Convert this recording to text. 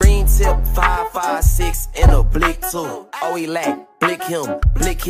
Green tip, five, five, six, and a blick too. Oh, he lack, blick him, blick him.